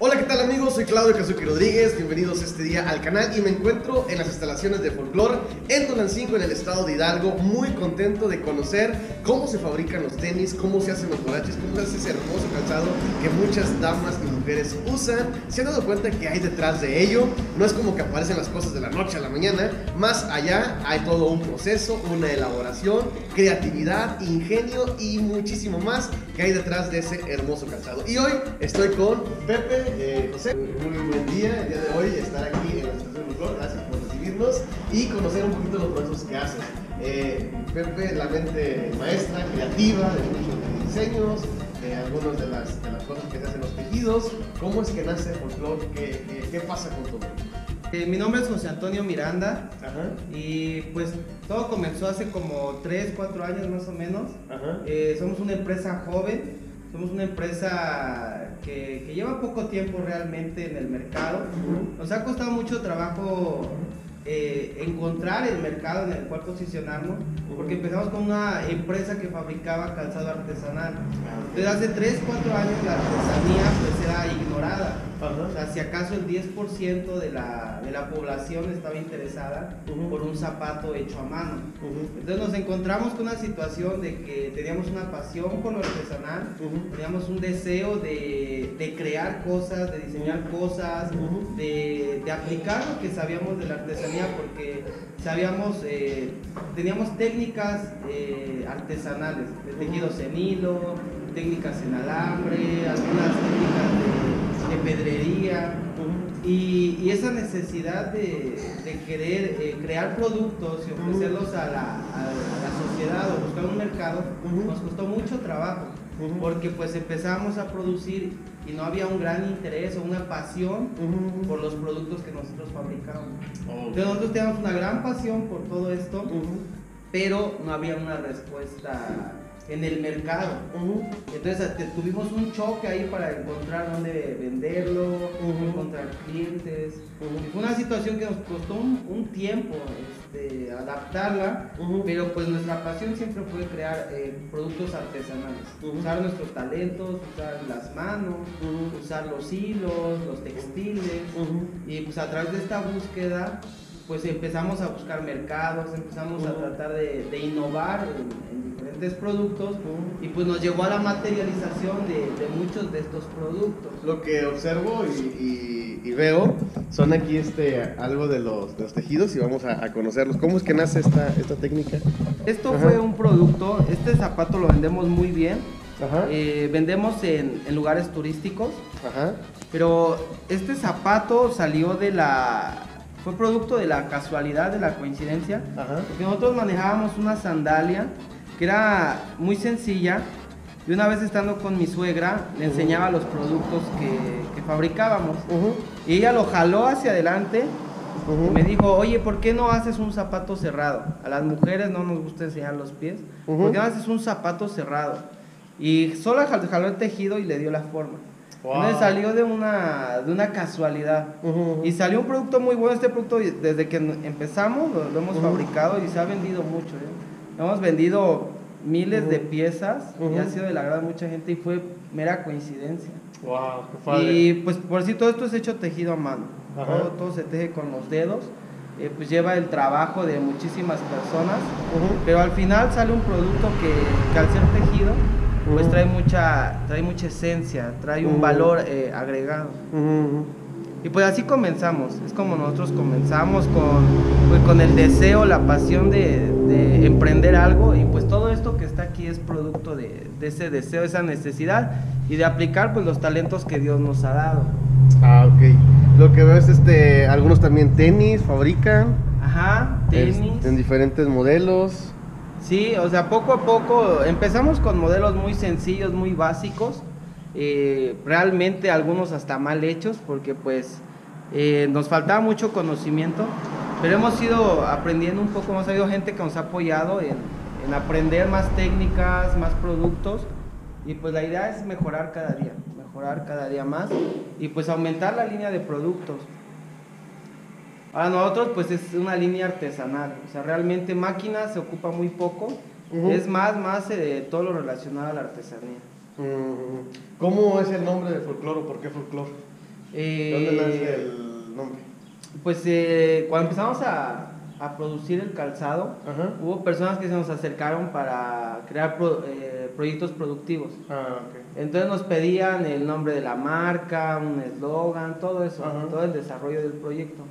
Hola, ¿qué tal amigos? Soy Claudio Kazuki Rodríguez, bienvenidos este día al canal y me encuentro en las instalaciones de Folklore en Tonancingo, en el estado de Hidalgo, muy contento de conocer cómo se fabrican los tenis, cómo se hacen los borrachos, cómo se hace ese hermoso calzado que muchas damas y mujeres usan. Se han dado cuenta que hay detrás de ello, no es como que aparecen las cosas de la noche a la mañana, más allá hay todo un proceso, una elaboración, creatividad, ingenio y muchísimo más que hay detrás de ese hermoso calzado. Y hoy estoy con Pepe eh, José, muy buen día el día de hoy estar aquí en la estación de Flor, gracias por recibirnos y conocer un poquito los procesos que haces. Eh, Pepe, la mente maestra, creativa de muchos diseños, de algunas de las, de las cosas que se hacen los tejidos, ¿cómo es que nace Folklore? ¿Qué, qué, qué pasa con todo? Eh, mi nombre es José Antonio Miranda Ajá, y pues todo comenzó hace como 3, 4 años más o menos. ajá, Eh, somos una empresa joven, somos una empresa que, que lleva poco tiempo realmente en el mercado. Nos ha costado mucho trabajo eh, encontrar el mercado en el cual posicionarnos, porque empezamos con una empresa que fabricaba calzado artesanal. Desde hace 3, 4 años la artesanía pues era ignorada. O sea, si acaso el 10% de la, de la población estaba interesada por un zapato hecho a mano. Entonces nos encontramos con una situación de que teníamos una pasión por lo artesanal, teníamos un deseo de, de crear cosas, de diseñar cosas, de, de aplicar lo que sabíamos de la artesanía, porque sabíamos, eh, teníamos técnicas eh, artesanales, de tejidos en hilo, técnicas en alambre, algunas técnicas de, de pedrería. Y, y esa necesidad de, de querer eh, crear productos y ofrecerlos a la, a, a la sociedad o buscar un mercado nos costó mucho trabajo porque pues empezamos a producir y no había un gran interés o una pasión por los productos que nosotros fabricamos. Oh. Entonces nosotros teníamos una gran pasión por todo esto, pero no había una respuesta en el mercado. Ujú. Entonces este, tuvimos un choque ahí para encontrar dónde venderlo, Ujú. encontrar clientes. Ujú. Y fue una situación que nos costó un, un tiempo este, adaptarla, pero pues nuestra pasión siempre fue crear eh, productos artesanales. Usar nuestros talentos, usar las manos, usar los hilos, los textiles. Y pues a través de esta búsqueda, pues empezamos a buscar mercados, empezamos a tratar de, de innovar en, en diferentes productos y pues nos llevó a la materialización de, de muchos de estos productos. Lo que observo y, y- y veo son aquí este algo de los, de los tejidos y vamos a, a conocerlos. ¿Cómo es que nace esta, esta técnica? Esto Ajá. fue un producto, este zapato lo vendemos muy bien, Ajá. eh, vendemos en, en lugares turísticos, Ajá. pero este zapato salió de la... fue producto de la casualidad, de la coincidencia, Ajá. porque nosotros manejábamos una sandalia que era muy sencilla y una vez estando con mi suegra le enseñaba los productos que, que fabricábamos Ujú. y ella lo jaló hacia adelante Ujú. y me dijo, oye, ¿por qué no haces un zapato cerrado? A las mujeres no nos gusta enseñar los pies, Ujú. ¿por qué no haces un zapato cerrado? Y solo jal- jaló el tejido y le dio la forma. Wow. Entonces salió de una, de una casualidad. Ujú. Y salió un producto muy bueno. Este producto, desde que empezamos, lo, lo hemos Ujú. fabricado y se ha vendido mucho. ¿eh? Hemos vendido miles de piezas y ha sido del agrado de mucha gente y fue mera coincidencia. Wow, qué padre. Y pues por si todo esto es hecho tejido a mano. Todo, todo se teje con los dedos. eh, pues lleva el trabajo de muchísimas personas. Pero al final sale un producto que, que al ser tejido, pues trae mucha, trae mucha esencia, trae un valor eh, agregado. Y pues así comenzamos, es como nosotros comenzamos con, pues, con el deseo, la pasión de, de emprender algo y pues todo esto que está aquí es producto de, de ese deseo, esa necesidad y de aplicar pues los talentos que Dios nos ha dado. Ah, ok. Lo que veo es este, algunos también tenis fabrican. Ajá, tenis. es- En diferentes modelos. Sí, o sea, poco a poco empezamos con modelos muy sencillos, muy básicos, eh, realmente algunos hasta mal hechos porque pues eh, nos faltaba mucho conocimiento, pero hemos ido aprendiendo un poco más, ha habido gente que nos ha apoyado en, en aprender más técnicas, más productos y pues la idea es mejorar cada día, mejorar cada día más y pues aumentar la línea de productos. Para nosotros pues es una línea artesanal, o sea, realmente máquina se ocupa muy poco, es más, más eh, todo lo relacionado a la artesanía. Mm, ¿Cómo es el nombre de folclore o por qué folclore? Eh, ¿Dónde nace el nombre? Pues eh, cuando empezamos a, a, producir el calzado, hubo personas que se nos acercaron para crear eh, proyectos productivos. Ah, Entonces nos pedían el nombre de la marca, un eslogan, todo eso, todo el desarrollo del proyecto.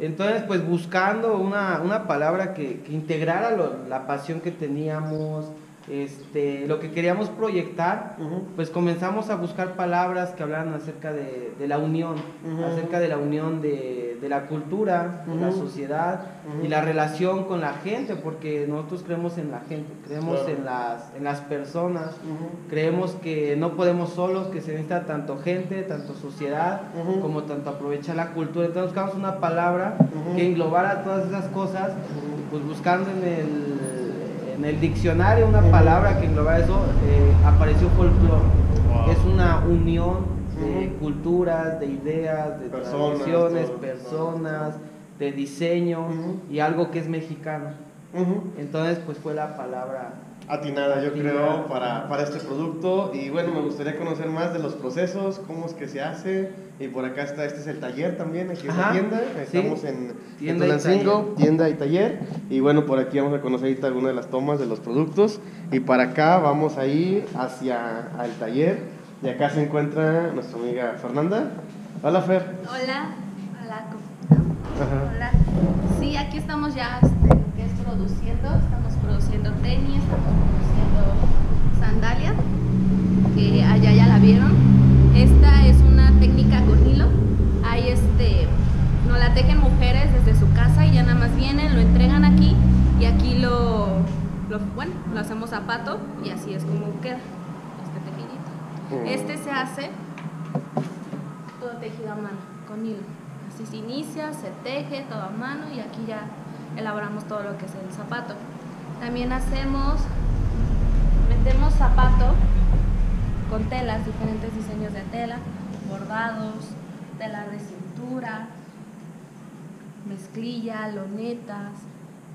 Entonces, pues buscando una, una palabra que, que integrara la pasión que teníamos, este, lo que queríamos proyectar, pues comenzamos a buscar palabras que hablaran acerca de, la unión, acerca de la unión de, la cultura, de la sociedad y la relación con la gente, porque nosotros creemos en la gente, creemos en, las, en las personas, creemos que no podemos solos, que se necesita tanto gente, tanto sociedad, como tanto aprovechar la cultura. Entonces buscamos una palabra que englobara todas esas cosas, pues buscando en el en el diccionario una palabra que engloba eso, eh, apareció folclore. Es una unión de culturas, de ideas, de personas, tradiciones, personas, de diseño y algo que es mexicano. Entonces, pues fue la palabra atinada, yo creo, para, para, este producto. Y bueno, me gustaría conocer más de los procesos, cómo es que se hace. Y por acá está, este es el taller también, aquí en la tienda. Estamos en tienda, y tienda y taller. Y bueno, por aquí vamos a conocer ahorita algunas de las tomas de los productos. Y para acá vamos a ir hacia el taller. Y acá se encuentra nuestra amiga Fernanda. Hola, Fer. Hola. Hola. Hola. Sí, aquí estamos ya este, que es produciendo. Estamos produciendo tenis, estamos produciendo sandalia, que allá ya la vieron. Esta es una técnica con hilo. Ahí este, nos la tejen mujeres desde su casa y ya nada más vienen, lo entregan aquí y aquí lo, lo bueno, lo hacemos zapato y así es como queda este tejidito. Mm. Este se hace todo tejido a mano, con hilo. Así se inicia, se teje todo a mano y aquí ya elaboramos todo lo que es el zapato. También hacemos, metemos zapato con telas, diferentes diseños de tela, bordados, tela de cintura, mezclilla, lonetas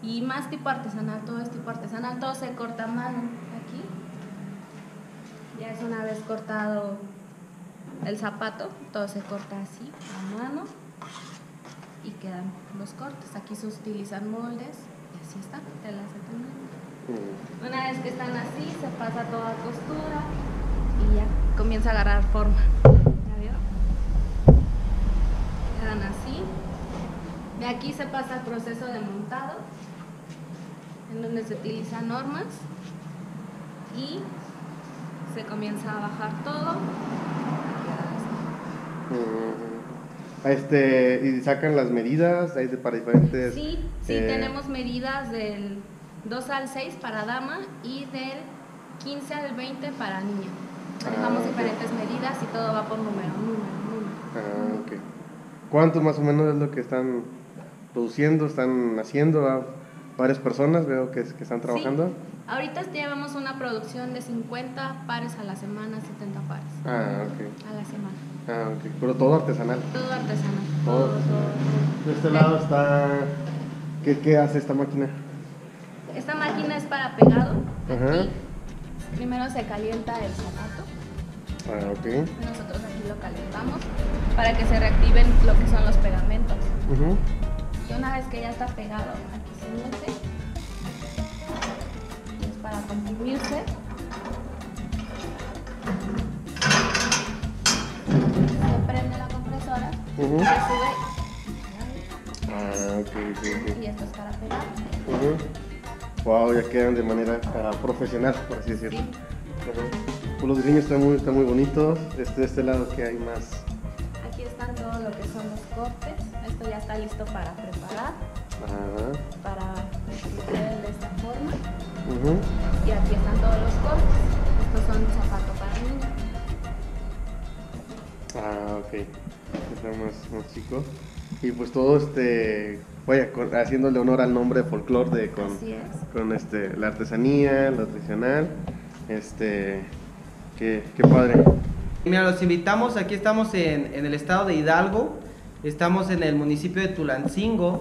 y más tipo artesanal, todo es tipo artesanal, todo se corta a mano aquí. Ya es una vez cortado el zapato, todo se corta así a mano y quedan los cortes. Aquí se utilizan moldes y así está, telas de Mm. Una vez que están así, se pasa toda costura y ya comienza a agarrar forma. ¿Ya vio? Quedan así. De aquí se pasa el proceso de montado, en donde se utilizan normas y se comienza a bajar todo. Mm. Este, y sacan las medidas hay de, para diferentes. Sí, sí, eh, tenemos medidas del 2 al 6 para dama y del 15 al 20 para niña. Manejamos ah, diferentes medidas y todo va por número, número, número. Ah, ok. ¿Cuánto más o menos es lo que están produciendo, están haciendo? varias personas veo que, que están trabajando. Sí. Ahorita llevamos una producción de 50 pares a la semana, 70 pares. Ah, ok. A la semana. Ah, ok. Pero todo artesanal. Todo artesanal. Todo, todo, De este lado está... ¿Qué, ¿Qué hace esta máquina? Esta máquina es para pegado. Aquí primero se calienta el zapato. Ah, ok. Nosotros aquí lo calentamos para que se reactiven lo que son los pegamentos. Y una vez que ya está pegado, aquí se mete. Y es para comprimirse. Se prende la compresora. Se sube. Ah, Y esto es para pegar. Wow, ya quedan de manera uh, profesional, por así decirlo. Pues los diseños están muy, están muy bonitos. Este, de este lado que hay más. Aquí están todo lo que son los cortes. Esto ya está listo para preparar. Ajá. Para hacer de esta forma. Y aquí están todos los cortes. Ok. Están más. Y pues todo este vaya, haciéndole honor al nombre de folclore de con, con este, la artesanía, lo tradicional. Este, qué, qué padre. Mira, los invitamos, aquí estamos en, en, el estado de Hidalgo, estamos en el municipio de Tulancingo.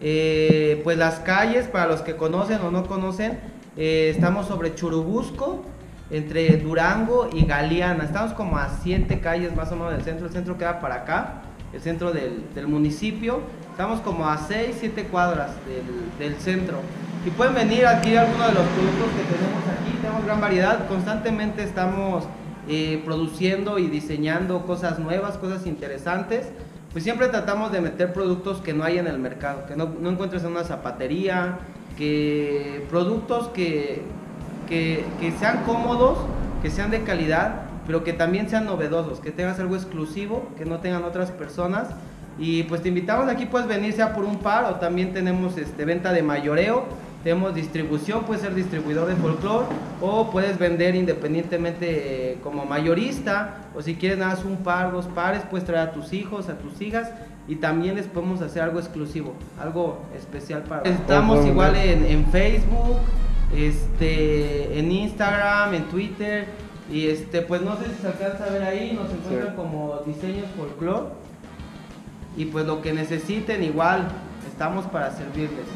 Eh, pues las calles, para los que conocen o no conocen, eh, estamos sobre Churubusco entre Durango y Galeana. Estamos como a siete calles más o menos del centro. El centro queda para acá, el centro del, del municipio. Estamos como a 6, 7 cuadras del, del, centro. Y pueden venir a adquirir algunos de los productos que tenemos aquí. Tenemos gran variedad. Constantemente estamos eh, produciendo y diseñando cosas nuevas, cosas interesantes. Pues siempre tratamos de meter productos que no hay en el mercado, que no, no encuentres en una zapatería, que productos que, que, que sean cómodos, que sean de calidad, pero que también sean novedosos, que tengas algo exclusivo, que no tengan otras personas. Y pues te invitamos aquí, puedes venir sea por un par o también tenemos este, venta de mayoreo, tenemos distribución, puedes ser distribuidor de folclore o puedes vender independientemente eh, como mayorista o si quieres nada más un par, dos pares, puedes traer a tus hijos, a tus hijas y también les podemos hacer algo exclusivo, algo especial para... Estamos igual en, en Facebook, este, en Instagram, en Twitter. Y este, pues no sé si se alcanza a ver ahí, nos encuentran como diseños folclore. Y pues lo que necesiten, igual, estamos para servirles.